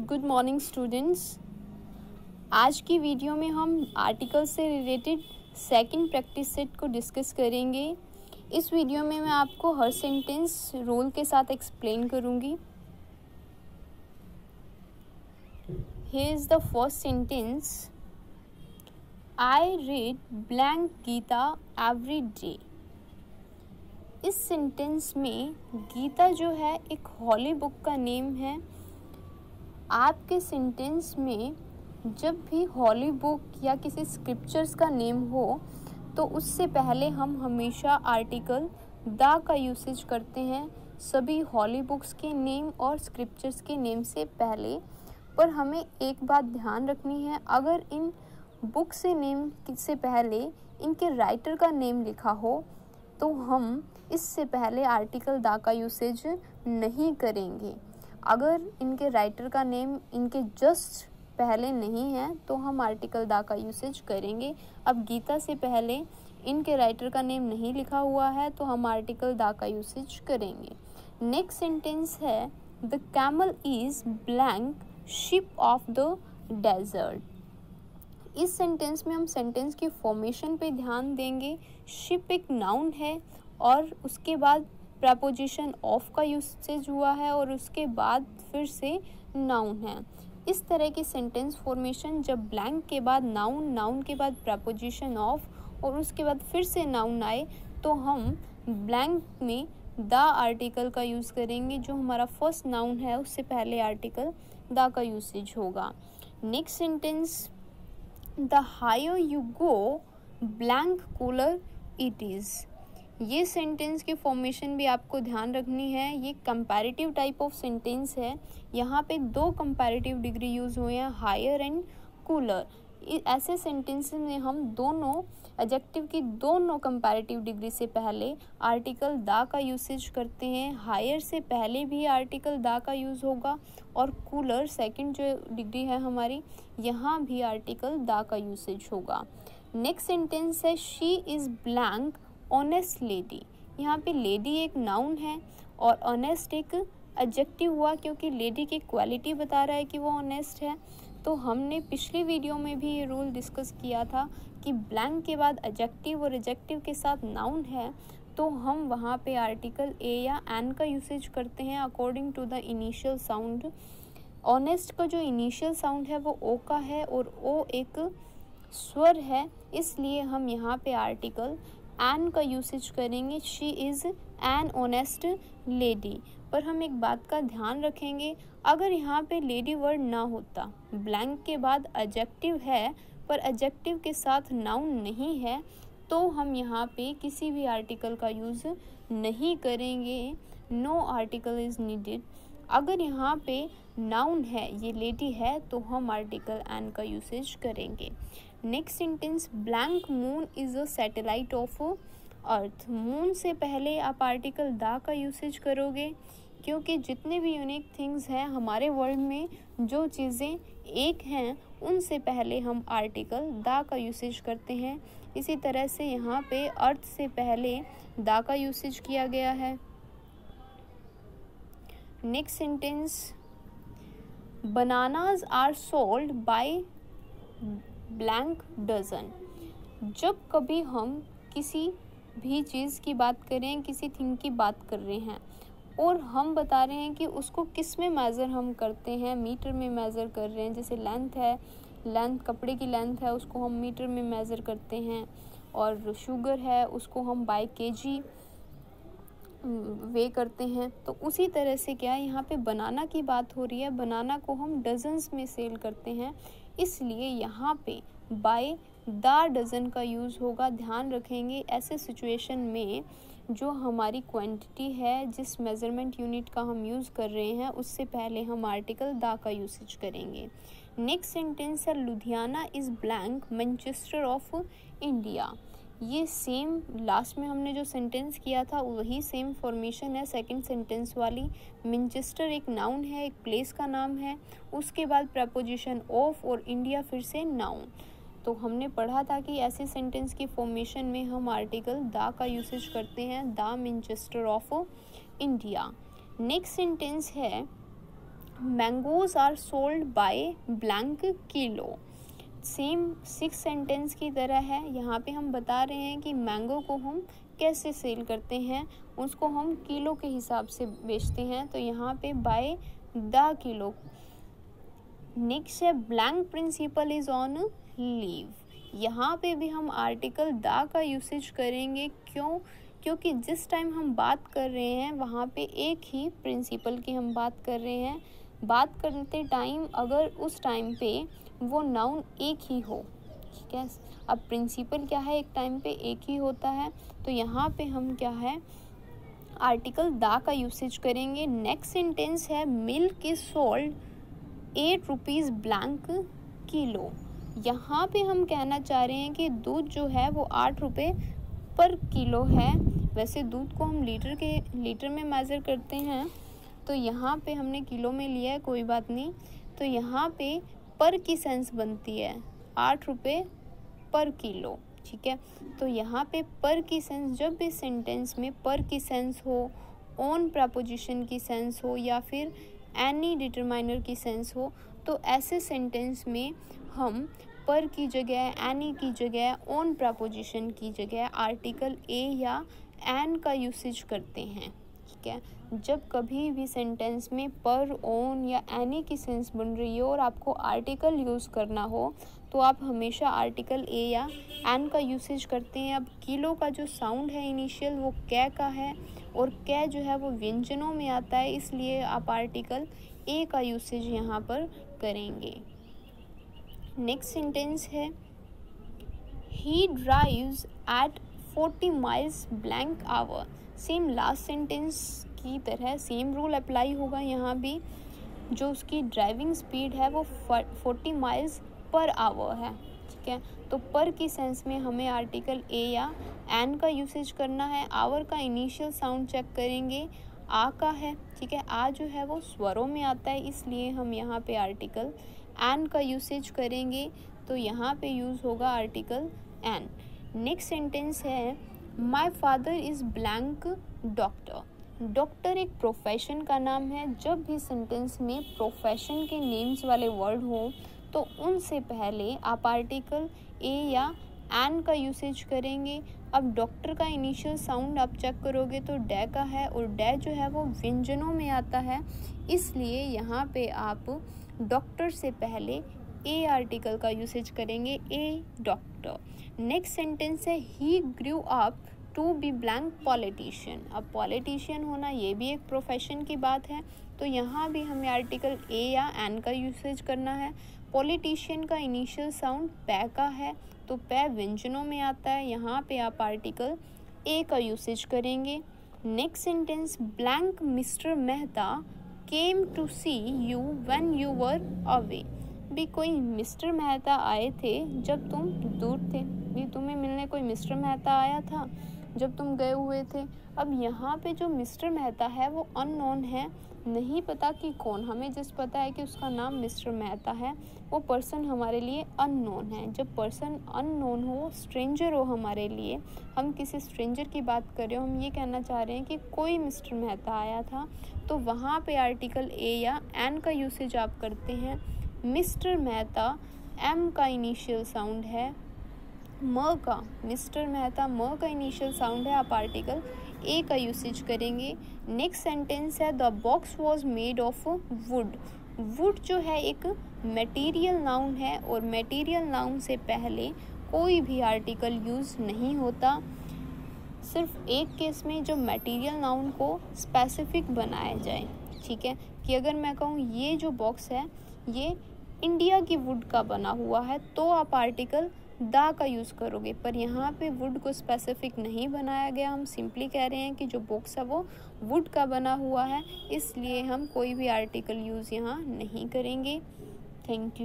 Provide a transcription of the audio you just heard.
Good morning students आज की video में हम आर्टिकल से रिलेटेड सेकंड प्रैक्टिस सेट को डिस्कस करेंगे। इस वीडियो में मैं आपको हर सेंटेंस रोल के साथ एक्सप्लेन करूँगी। Here is the first sentence. I read blank Gita every day इस सेंटेंस में गीता जो है, एक हॉली बुक का नेम है। आपके सेंटेंस में जब भी हॉली बुक या किसी स्क्रिप्चर्स का नेम हो तो उससे पहले हम हमेशा आर्टिकल द का यूसेज करते हैं, सभी हॉली बुक्स के नेम और स्क्रिप्चर्स के नेम से पहले। पर हमें एक बात ध्यान रखनी है, अगर इन बुक से नेम से पहले इनके राइटर का नेम लिखा हो तो हम इससे पहले आर्टिकल दा का यूसेज नहीं करेंगे। अगर इनके राइटर का नेम इनके जस्ट पहले नहीं है तो हम आर्टिकल दा का यूसेज करेंगे। अब गीता से पहले इनके राइटर का नेम नहीं लिखा हुआ है तो हम आर्टिकल दा का यूसेज करेंगे। नेक्स्ट सेंटेंस है the camel is blank ship of the desert इस सेंटेंस में हम सेंटेंस की फॉर्मेशन पे ध्यान देंगे। शिप एक नाउन है और उसके बाद प्रपोजिशन ऑफ़ का यूसेज हुआ है और उसके बाद फिर से नाउन है। इस तरह की सेंटेंस फॉर्मेशन जब ब्लैंक के बाद नाउन नाउन के बाद प्रपोजिशन ऑफ़ और उसके बाद फिर से नाउन आए तो हम ब्लैंक में द आर्टिकल का यूज़ करेंगे, जो हमारा फ़र्स्ट नाउन है, उससे पहले आर्टिकल द का यूसेज होगा। Next sentence the higher you go blank cooler it is ये सेंटेंस की फॉर्मेशन भी आपको ध्यान रखनी है। ये कंपैरेटिव टाइप ऑफ़ सेंटेंस है। यहाँ पे दो कंपैरेटिव डिग्री यूज़ हुए हैं हायर एंड कूलर ऐसे सेंटेंस में हम दोनों एजेक्टिव की दोनों कंपैरेटिव डिग्री से पहले आर्टिकल दा का यूसेज करते हैं। हायर से पहले भी आर्टिकल दा का यूज़ होगा और कूलर सेकंड जो डिग्री है हमारी, यहाँ भी आर्टिकल दा का यूसेज होगा। नेक्स्ट सेंटेंस है she is blank honest lady यहाँ पे लेडी एक नाउन है और ऑनेस्ट एक एडजेक्टिव हुआ क्योंकि लेडी की क्वालिटी बता रहा है कि वो ऑनेस्ट है। तो हमने पिछली वीडियो में भी ये रूल डिस्कस किया था कि ब्लैंक के बाद एडजेक्टिव और एडजेक्टिव के साथ नाउन है तो हम वहाँ पे आर्टिकल ए या एन का यूसेज करते हैं according to the initial sound honest का जो इनिशियल साउंड है वो ओ का है और ओ एक स्वर है, इसलिए हम यहाँ पे आर्टिकल एन का यूसेज करेंगे। She is an honest lady पर हम एक बात का ध्यान रखेंगे। अगर यहाँ पे लेडी वर्ड ना होता ब्लैंक के बाद एजेक्टिव है, पर एजेक्टिव के साथ नाउन नहीं है तो हम यहाँ पे किसी भी आर्टिकल का यूज़ नहीं करेंगे। नो आर्टिकल इज़ नीडेड अगर यहाँ पे नाउन है, ये लेडी है तो हम आर्टिकल एन का यूसेज करेंगे। Next sentence blank moon is a satellite of earth moon से पहले आप आर्टिकल दा का यूसेज करोगे, क्योंकि जितने भी यूनिक थिंग्स हैं हमारे वर्ल्ड में, जो चीज़ें एक हैं, उनसे पहले हम आर्टिकल दा का यूसेज करते हैं। इसी तरह से यहाँ पे अर्थ से पहले दा का यूसेज किया गया है। Next sentence bananas are sold by blank dozen जब कभी हम किसी भी चीज़ की बात कर रहे हैं, किसी थिंग की बात कर रहे हैं, और हम बता रहे हैं कि उसको किसमें मेज़र हम करते हैं मीटर में मेज़र कर रहे हैं, जैसे लेंथ है लेंथ कपड़े की लेंथ है, उसको हम मीटर में मेज़र करते हैं, और शुगर है, उसको हम बाई के जी वे करते हैं। तो उसी तरह से क्या है यहाँ पे बनाना की बात हो रही है? बनाना को हम डजन्स में सेल करते हैं। इसलिए यहाँ पे बाय द डज़न का यूज़ होगा। ध्यान रखेंगे ऐसे सिचुएशन में जो हमारी क्वांटिटी है, जिस मेज़रमेंट यूनिट का हम यूज़ कर रहे हैं, उससे पहले हम आर्टिकल दा का यूसेज करेंगे। नेक्स्ट सेंटेंस है, Ludhiana is blank Manchester of India ये सेम लास्ट में हमने जो सेंटेंस किया था, वही सेम फॉर्मेशन है सेकंड सेंटेंस वाली। मिनचेस्टर एक नाउन है, एक प्लेस का नाम है। उसके बाद प्रपोजिशन ऑफ़ और इंडिया फिर से नाउन तो हमने पढ़ा था कि ऐसे सेंटेंस की फॉर्मेशन में हम आर्टिकल दा का यूसेज करते हैं, the Manchester of India next sentence है mangoes are sold by blank kilo same six sentence की तरह है। यहाँ पे हम बता रहे हैं कि मैंगो को हम कैसे सेल करते हैं, उसको हम किलो के हिसाब से बेचते हैं। तो यहाँ पे बाय द किलो। नेक्स्ट है blank principal is on leave यहाँ पे भी हम आर्टिकल द का यूसेज करेंगे। क्यों? क्योंकि जिस टाइम हम बात कर रहे हैं, वहाँ पे एक ही प्रिंसिपल की हम बात कर रहे हैं। बात करते टाइम अगर उस टाइम पे वो नाउन एक ही हो, ठीक है? अब प्रिंसिपल क्या है? एक टाइम पे एक ही होता है। तो यहाँ पे हम क्या है? आर्टिकल दा का यूसेज करेंगे। नेक्स्ट सेंटेंस है milk is sold at rupees blank kilo यहाँ पे हम कहना चाह रहे हैं कि दूध जो है, वो आठ रुपये पर किलो है। वैसे दूध को हम लीटर के लीटर में मेज़र करते हैं। तो यहाँ पे हमने किलो में लिया है, कोई बात नहीं। तो यहाँ पे पर की सेंस बनती है। आठ रुपये पर किलो, ठीक है? तो यहाँ पे पर की सेंस जब भी सेंटेंस में पर की सेंस हो ऑन प्रपोजिशन की सेंस हो या फिर एनी डिटरमाइनर की सेंस हो तो ऐसे सेंटेंस में हम पर की जगह एनी की जगह ऑन प्रपोजिशन की जगह आर्टिकल ए या एन का यूसेज करते हैं। ठीक है। जब कभी भी सेंटेंस में पर ओन या एनी की सेंस बन रही हो और आपको आर्टिकल यूज़ करना हो तो आप हमेशा आर्टिकल ए या एन का यूसेज करते हैं। अब किलो का जो साउंड है इनिशियल वो कै का है और कै जो है वो व्यंजनों में आता है, इसलिए आप आर्टिकल ए का यूसेज यहाँ पर करेंगे। नेक्स्ट सेंटेंस है he drives at forty miles blank hour same last sentence की तरह सेम रूल अप्लाई होगा यहाँ भी, जो उसकी ड्राइविंग स्पीड है वो फोर्टी माइल्स पर आवर है, ठीक है? तो पर की सेंस में हमें आर्टिकल ए या एन का यूसेज करना है आवर का इनिशियल साउंड चेक करेंगे, आ का है, ठीक है? आ जो है वो स्वरों में आता है, इसलिए हम यहाँ पे आर्टिकल एन का यूसेज करेंगे तो यहाँ पे यूज़ होगा आर्टिकल एन नेक्स्ट सेंटेंस है my father is blank doctor doctor एक प्रोफेशन का नाम है। जब भी सेंटेंस में प्रोफेशन के नेम्स वाले वर्ड हों तो उनसे पहले आप आर्टिकल ए या एन का यूसेज करेंगे। अब डॉक्टर का इनिशियल साउंड आप चेक करोगे तो डे का है और डे जो है वो व्यंजनों में आता है। इसलिए यहाँ पे आप डॉक्टर से पहले ए आर्टिकल का यूसेज करेंगे ए डॉक्टर नेक्स्ट सेंटेंस है he grew up to be blank politician अब पॉलिटिशियन होना ये भी एक प्रोफेशन की बात है तो यहाँ भी हमें आर्टिकल ए या एन का यूसेज करना है. पॉलिटिशियन का इनिशियल साउंड पै का है तो पै व्यंजनों में आता है. यहाँ पे आप आर्टिकल ए का यूसेज करेंगे. Next sentence blank mister Mehta came to see you when you were away भी कोई मिस्टर मेहता आए थे जब तुम दूर थे? भी तुम्हें मिलने कोई मिस्टर मेहता आया था जब तुम गए हुए थे? अब यहाँ पे जो मिस्टर मेहता है, वो अननोन है। नहीं पता कि कौन। हमें जिस पता है कि उसका नाम मिस्टर मेहता है। वो पर्सन हमारे लिए अननोन है। जब पर्सन अननोन हो स्ट्रेंजर हो हमारे लिए, हम किसी स्ट्रेंजर की बात कर रहे हो, हम ये कहना चाह रहे हैं कि कोई मिस्टर मेहता आया था तो वहाँ पे आर्टिकल ए या एन का यूसेज आप करते हैं। मिस्टर मेहता, एम का इनिशियल साउंड है। म का, मिस्टर मेहता, म का इनिशियल साउंड है। आप आर्टिकल ए का यूसेज करेंगे। नेक्स्ट सेंटेंस है the box was made of wood wood जो है, एक मटेरियल नाउन है और मटेरियल नाउन से पहले कोई भी आर्टिकल यूज़ नहीं होता। सिर्फ़ एक केस में जो मटेरियल नाउन को स्पेसिफिक बनाया जाए। ठीक है? कि अगर मैं कहूँ, ये जो बॉक्स है ये इंडिया की वुड का बना हुआ है तो आप आर्टिकल दा का यूज़ करोगे। पर यहाँ पे वुड को स्पेसिफिक नहीं बनाया गया। हम सिंपली कह रहे हैं कि जो बॉक्स है वो वुड का बना हुआ है, इसलिए हम कोई भी आर्टिकल यूज़ यहाँ नहीं करेंगे। Thank you